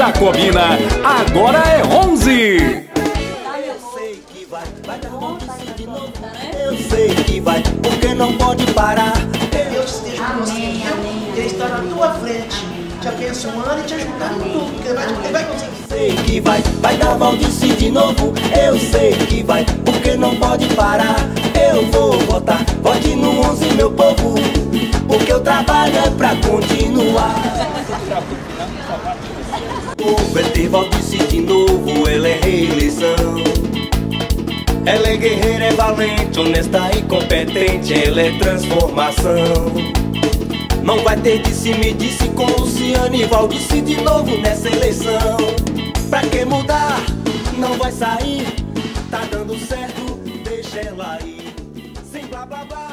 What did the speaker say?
Jacobina, agora é 11. Eu sei que vai, vai dar bom de novo. Eu sei que vai, porque não pode parar. Eu esteja com você? Ele está na tua frente. Te abençoando e te ajudando em tudo, porque vai, ele vai conseguir. Sei que vai, vai dar maldice de novo. Eu sei que vai, porque não pode parar. Eu vou votar, vote no 11, meu povo. Porque o trabalho é pra continuar. O PT Valdice de novo, ela é reeleição. Ela é guerreira, é valente, honesta e competente, ela é transformação. Não vai ter disse me disse com Luciane e Valdice de novo nessa eleição. Pra que mudar? Não vai sair. Tá dando certo, deixa ela aí. Sem blá blá blá.